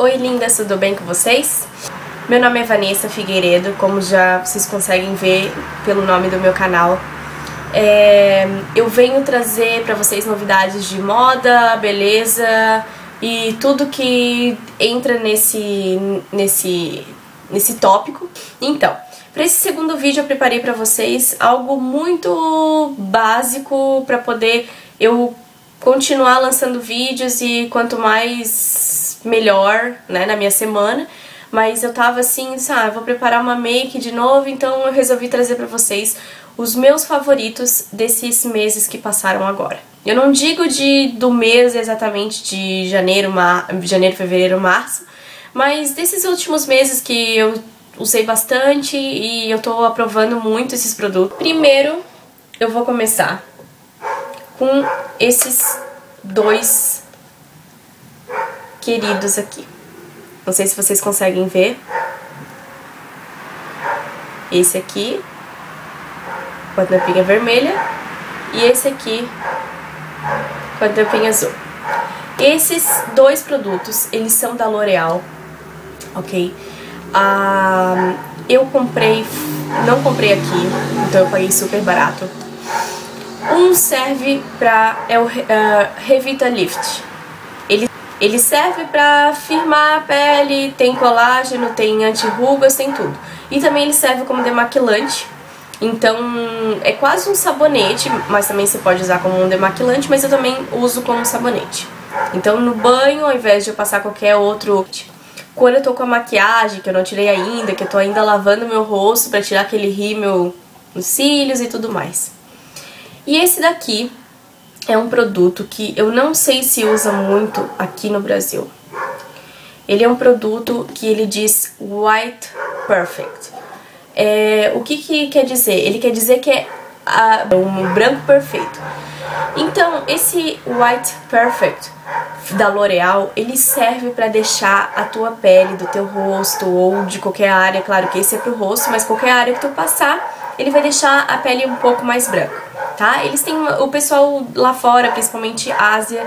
Oi lindas, tudo bem com vocês? Meu nome é Vanessa Figueiredo, como já vocês conseguem ver pelo nome do meu canal. É, eu venho trazer para vocês novidades de moda, beleza e tudo que entra nesse, nesse, nesse tópico. Então, para esse segundo vídeo eu preparei para vocês algo muito básico para poder eu continuar lançando vídeos e quanto mais melhor, né, na minha semana. Mas eu tava assim, sabe, ah, vou preparar uma make de novo, então eu resolvi trazer pra vocês os meus favoritos desses meses que passaram agora. Eu não digo de do mês exatamente de janeiro, mar, janeiro, fevereiro, março, mas desses últimos meses que eu usei bastante e eu tô aprovando muito esses produtos. Primeiro, eu vou começar com esses dois queridos aqui. Não sei se vocês conseguem ver. Esse aqui, com a tampinha vermelha, e esse aqui, com a tampinha azul. Esses dois produtos, eles são da L'Oreal, ok? Ah, eu comprei, não comprei aqui, então eu paguei super barato. Um serve pra, é o uh, Revita Lift. Ele serve para firmar a pele, tem colágeno, tem anti-rugas, tem tudo. E também ele serve como demaquilante. Então é quase um sabonete, mas também você pode usar como um demaquilante, mas eu também uso como sabonete. Então no banho, ao invés de eu passar qualquer outro... Quando eu tô com a maquiagem, que eu não tirei ainda, que eu tô ainda lavando meu rosto pra tirar aquele rímel nos cílios e tudo mais. E esse daqui é um produto que eu não sei se usa muito aqui no Brasil. Ele é um produto que ele diz White Perfect. É, o que, que quer dizer? Ele quer dizer que é a, um branco perfeito. Então, esse White Perfect da L'Oreal, ele serve para deixar a tua pele do teu rosto ou de qualquer área, claro que esse é pro rosto, mas qualquer área que tu passar, ele vai deixar a pele um pouco mais branca tá? Eles têm o pessoal lá fora, principalmente Ásia,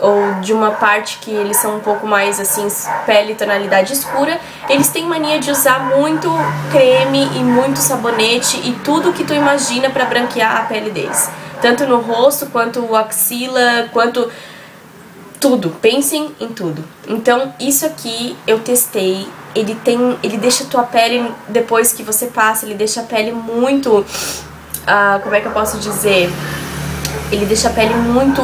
ou de uma parte que eles são um pouco mais assim, pele tonalidade escura, eles têm mania de usar muito creme e muito sabonete e tudo que tu imagina para branquear a pele deles. Tanto no rosto, quanto axila, quanto tudo. Pensem em tudo. Então, isso aqui eu testei. Ele tem, ele deixa a tua pele depois que você passa, ele deixa a pele muito como é que eu posso dizer? Ele deixa a pele muito,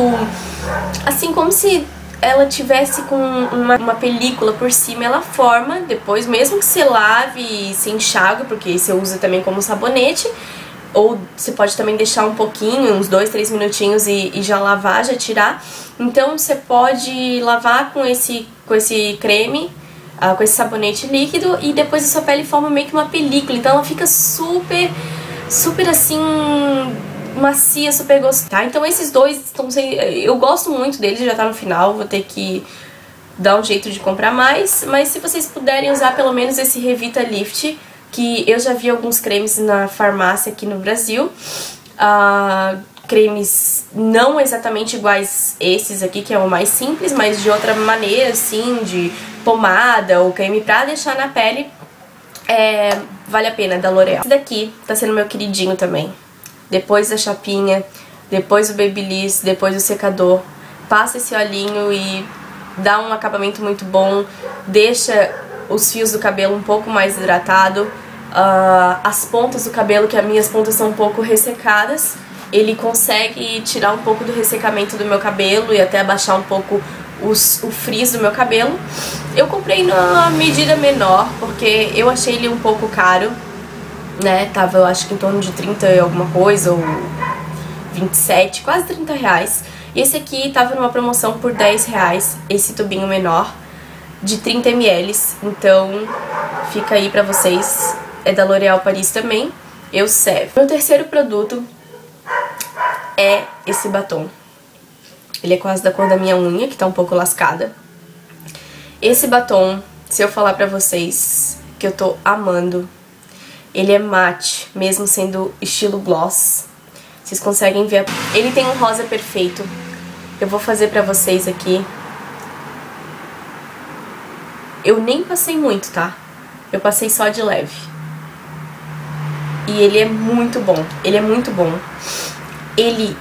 assim, como se ela tivesse com uma, uma, película por cima, ela forma depois, mesmo que você lave e se enxaga, porque você usa também como sabonete, ou você pode também deixar um pouquinho, uns dois, três minutinhos e, e já lavar, já tirar. Então você pode lavar com esse, com esse creme, uh, com esse sabonete líquido e depois a sua pele forma meio que uma película, então ela fica super super assim macia, super gostosa. Tá? Então esses dois estão sem... Eu gosto muito deles, já tá no final, vou ter que dar um jeito de comprar mais. Mas se vocês puderem usar pelo menos esse Revita Lift, que eu já vi alguns cremes na farmácia aqui no Brasil. Uh, cremes não exatamente iguais esses aqui, que é o mais simples, mas de outra maneira, assim, de pomada ou creme pra deixar na pele é, vale a pena, da L'Oreal. Esse daqui tá sendo meu queridinho também. Depois da chapinha, depois do Babyliss, depois do secador. Passa esse olhinho e dá um acabamento muito bom. Deixa os fios do cabelo um pouco mais hidratado. Uh, as pontas do cabelo, que as minhas pontas são um pouco ressecadas. Ele consegue tirar um pouco do ressecamento do meu cabelo e até abaixar um pouco os, o frizz do meu cabelo. Eu comprei na medida menor, porque eu achei ele um pouco caro, né? Tava, eu acho que em torno de 30 e alguma coisa, ou 27, quase 30 reais. E esse aqui tava numa promoção por 10 reais, esse tubinho menor, de 30 ml. Então, fica aí pra vocês. É da L'Oréal Paris também. Eu serve. Meu terceiro produto é esse batom. Ele é quase da cor da minha unha, que tá um pouco lascada. Esse batom, se eu falar pra vocês que eu tô amando, ele é mate, mesmo sendo estilo gloss. Vocês conseguem ver. Ele tem um rosa perfeito. Eu vou fazer pra vocês aqui. Eu nem passei muito, tá? Eu passei só de leve. E ele é muito bom. Ele é muito bom. Ele,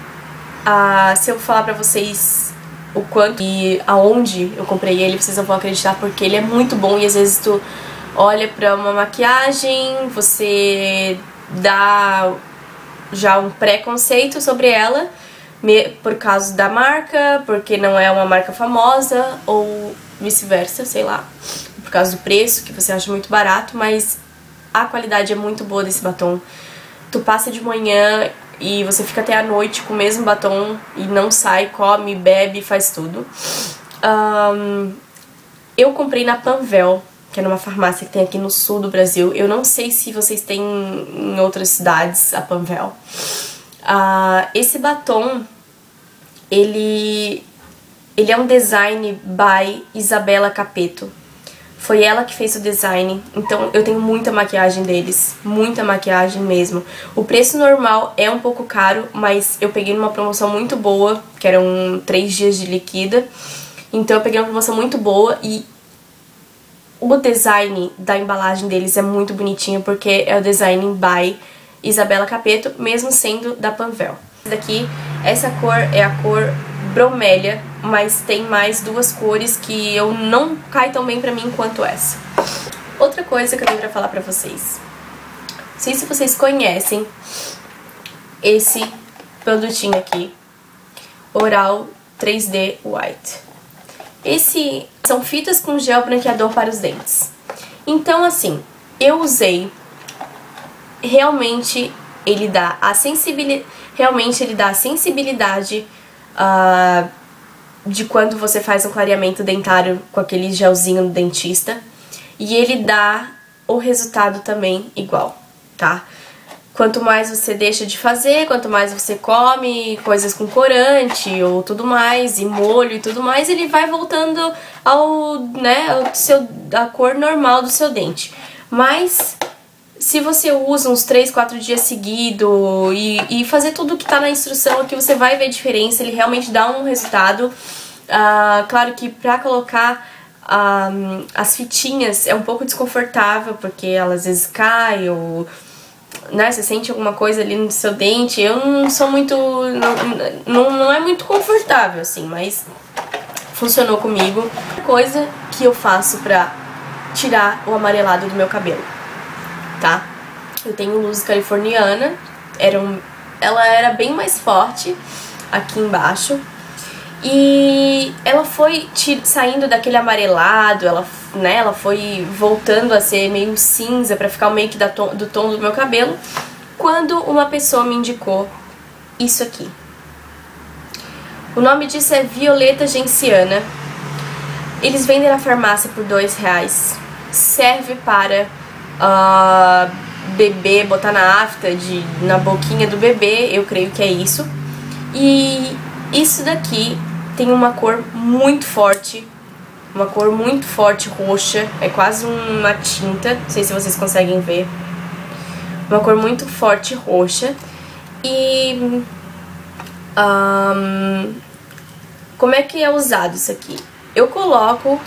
ah, se eu falar pra vocês o quanto e aonde eu comprei ele, vocês não vão acreditar porque ele é muito bom e às vezes tu olha pra uma maquiagem, você dá já um preconceito sobre ela por causa da marca, porque não é uma marca famosa ou vice-versa, sei lá, por causa do preço, que você acha muito barato, mas a qualidade é muito boa desse batom. Tu passa de manhã e você fica até a noite com o mesmo batom e não sai, come, bebe, faz tudo. Um, eu comprei na Panvel, que é numa farmácia que tem aqui no sul do Brasil. Eu não sei se vocês têm em outras cidades a Panvel. Uh, esse batom, ele, ele é um design by Isabela Capeto. Foi ela que fez o design, então eu tenho muita maquiagem deles, muita maquiagem mesmo. O preço normal é um pouco caro, mas eu peguei numa promoção muito boa, que eram três dias de liquida. Então eu peguei uma promoção muito boa e o design da embalagem deles é muito bonitinho, porque é o design by Isabela Capeto, mesmo sendo da Panvel. Daqui, essa cor é a cor bromélia, mas tem mais duas cores que eu não cai tão bem pra mim quanto essa. Outra coisa que eu tenho pra falar pra vocês. Não sei se vocês conhecem esse produtinho aqui, Oral 3D White. Esse são fitas com gel branqueador para os dentes. Então, assim, eu usei, realmente ele dá a sensibilidade, realmente ele dá a sensibilidade uh, de quando você faz um clareamento dentário com aquele gelzinho do dentista. E ele dá o resultado também igual, tá? Quanto mais você deixa de fazer, quanto mais você come coisas com corante ou tudo mais, e molho e tudo mais, ele vai voltando ao, né, ao seu, a cor normal do seu dente. Mas se você usa uns 3, 4 dias seguido e, e fazer tudo que tá na instrução aqui, você vai ver diferença, ele realmente dá um resultado. Uh, claro que pra colocar uh, as fitinhas é um pouco desconfortável, porque elas às vezes caem ou né, você sente alguma coisa ali no seu dente. Eu não sou muito. Não, não, não é muito confortável, assim, mas funcionou comigo. Coisa que eu faço pra tirar o amarelado do meu cabelo tá? Eu tenho luz californiana, era um, ela era bem mais forte aqui embaixo. E ela foi saindo daquele amarelado, ela, né, ela foi voltando a ser meio cinza para ficar meio que da tom, do tom do meu cabelo, quando uma pessoa me indicou isso aqui. O nome disso é Violeta Genciana. Eles vendem na farmácia por dois reais. Serve para uh, bebê, botar na afta, de, na boquinha do bebê, eu creio que é isso. E isso daqui tem uma cor muito forte, uma cor muito forte roxa, é quase uma tinta, não sei se vocês conseguem ver. Uma cor muito forte roxa. E um, como é que é usado isso aqui? Eu coloco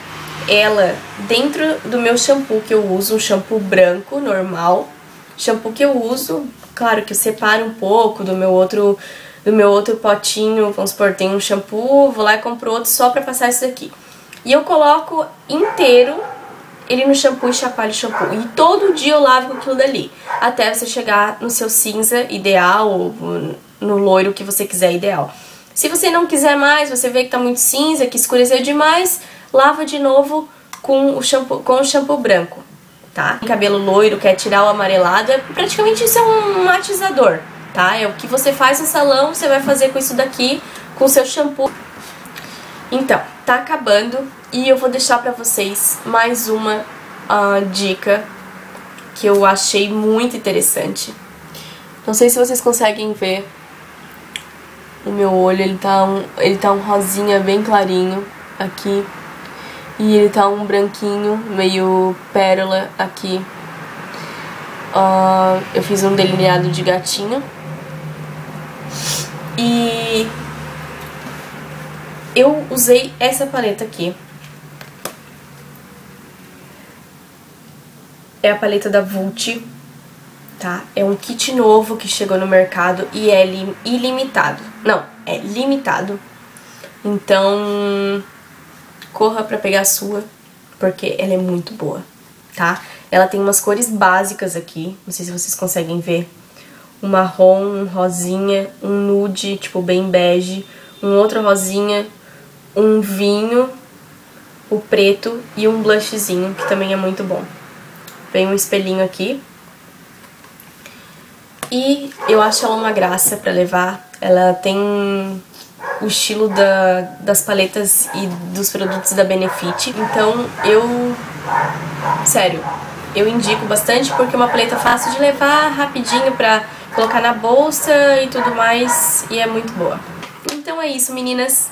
ela dentro do meu shampoo que eu uso, um shampoo branco normal. Shampoo que eu uso, claro que eu separo um pouco do meu outro do meu outro potinho, vamos supor, tem um shampoo, vou lá e compro outro só pra passar isso daqui. E eu coloco inteiro ele no shampoo e chacoalho o shampoo. E todo dia eu lavo com aquilo dali, até você chegar no seu cinza ideal, ou no loiro que você quiser ideal. Se você não quiser mais, você vê que tá muito cinza, que escureceu demais, lava de novo com o shampoo, com o shampoo branco, tá? Cabelo loiro, quer tirar o amarelado, é praticamente isso é um matizador, tá? É o que você faz no salão, você vai fazer com isso daqui, com o seu shampoo. Então, tá acabando e eu vou deixar pra vocês mais uma uh, dica que eu achei muito interessante. Não sei se vocês conseguem ver o meu olho, ele tá um, ele tá um rosinha bem clarinho aqui. E ele tá um branquinho, meio pérola aqui. Uh, eu fiz um delineado de gatinho. E eu usei essa paleta aqui. é a paleta da Vult, tá? É um kit novo que chegou no mercado e é ilimitado. Não, é limitado. Então, corra pra pegar a sua, porque ela é muito boa, tá? Ela tem umas cores básicas aqui, não sei se vocês conseguem ver. Um marrom, um rosinha, um nude, tipo bem bege, um outro rosinha, um vinho, o preto e um blushzinho, que também é muito bom. Vem um espelhinho aqui. E eu acho ela uma graça pra levar. Ela tem o estilo da, das paletas e dos produtos da Benefit. Então eu... Sério, eu indico bastante porque é uma paleta fácil de levar, rapidinho pra colocar na bolsa e tudo mais. E é muito boa. Então é isso, meninas.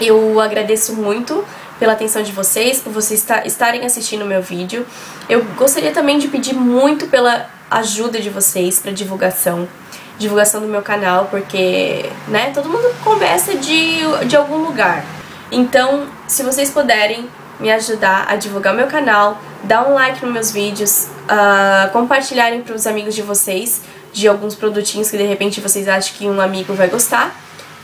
Eu agradeço muito pela atenção de vocês, por vocês estarem assistindo o meu vídeo. Eu gostaria também de pedir muito pela ajuda de vocês para divulgação, divulgação do meu canal, porque, né, todo mundo começa de, de algum lugar. Então, se vocês puderem me ajudar a divulgar meu canal, dar um like nos meus vídeos, uh, compartilharem para os amigos de vocês de alguns produtinhos que de repente vocês acham que um amigo vai gostar,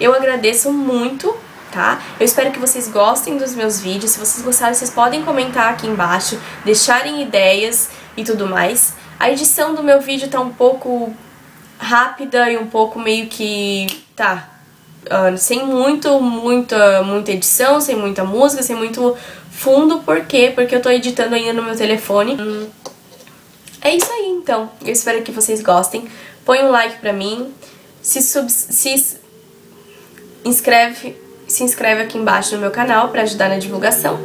eu agradeço muito tá? Eu espero que vocês gostem dos meus vídeos. Se vocês gostaram, vocês podem comentar aqui embaixo, deixarem ideias e tudo mais. A edição do meu vídeo tá um pouco rápida e um pouco meio que... tá... Uh, sem muito, muita, muita edição, sem muita música, sem muito fundo. Por quê? Porque eu tô editando ainda no meu telefone. Hum. É isso aí, então. Eu espero que vocês gostem. Põe um like pra mim. Se, sub se inscreve se inscreve aqui embaixo no meu canal para ajudar na divulgação.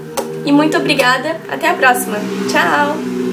E muito obrigada, até a próxima. Tchau!